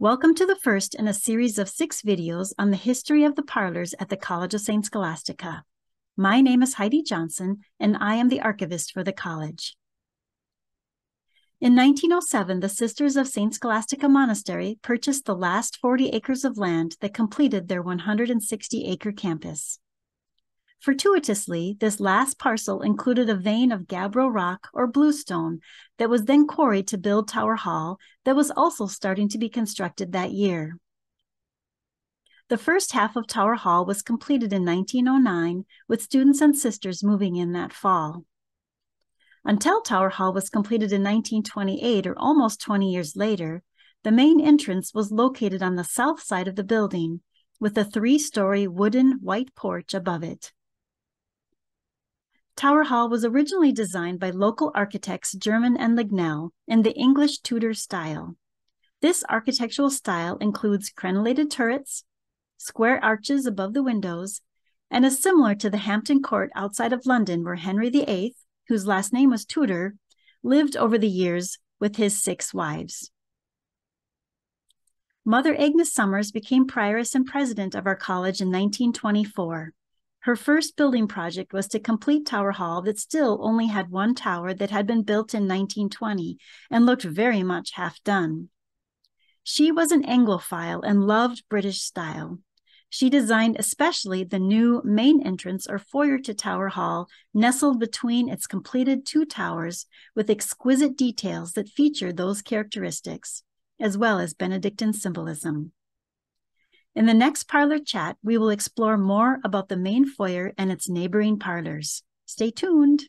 Welcome to the first in a series of six videos on the history of the parlors at the College of St. Scholastica. My name is Heidi Johnson, and I am the archivist for the college. In 1907, the Sisters of St. Scholastica Monastery purchased the last 40 acres of land that completed their 160 acre campus. Fortuitously, this last parcel included a vein of gabbro rock or bluestone that was then quarried to build Tower Hall that was also starting to be constructed that year. The first half of Tower Hall was completed in 1909 with students and sisters moving in that fall. Until Tower Hall was completed in 1928 or almost 20 years later, the main entrance was located on the south side of the building with a three-story wooden white porch above it. Tower Hall was originally designed by local architects German and Lignell in the English Tudor style. This architectural style includes crenellated turrets, square arches above the windows, and is similar to the Hampton Court outside of London where Henry VIII, whose last name was Tudor, lived over the years with his six wives. Mother Agnes Somers became prioress and president of our college in 1924. Her first building project was to complete Tower Hall that still only had one tower that had been built in 1920 and looked very much half done. She was an Anglophile and loved British style. She designed especially the new main entrance or foyer to Tower Hall, nestled between its completed two towers with exquisite details that featured those characteristics, as well as Benedictine symbolism. In the next parlor chat, we will explore more about the main foyer and its neighboring parlors. Stay tuned.